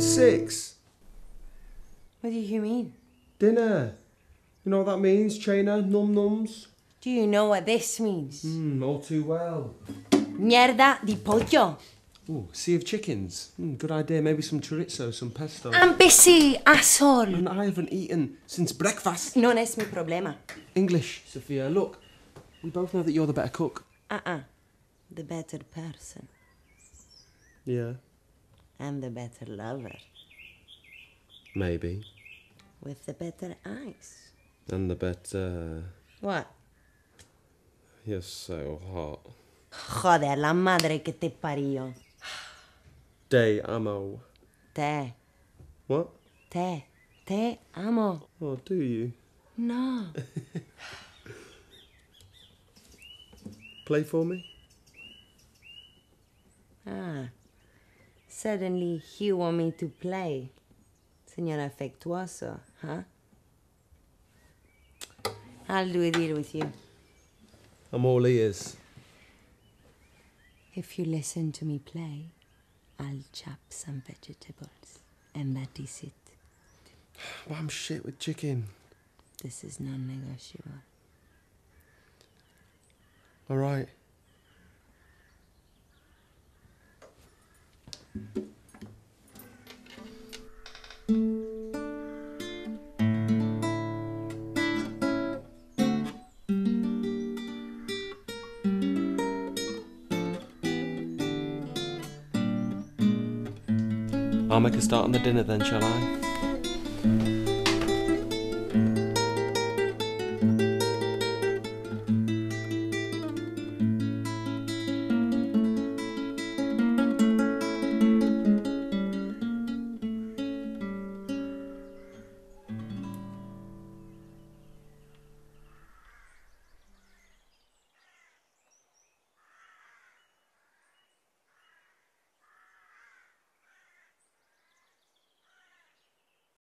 It's six. What do you mean? Dinner. You know what that means, Chainer? Num nums? Do you know what this means? Hmm, all too well. Mierda di pollo. Ooh, sea of chickens. Hmm, good idea. Maybe some chorizo, some pesto. I'm busy, asshole. and I haven't eaten since breakfast. Non es mi problema. English, Sophia. Look, we both know that you're the better cook. Uh-uh. The better person. Yeah. And the better lover. Maybe. With the better eyes. And the better. What? You're so hot. Joder, la madre que te parió. Te amo. Te, What? te, te amo. Oh, do you? No. Play for me? Ah. Suddenly he want me to play. Señor afectuoso, huh? I'll do a deal with you. I'm all ears. If you listen to me play, I'll chop some vegetables. And that is it. Well, I'm shit with chicken. This is non negotiable. All right. I'll make a start on the dinner then, shall I?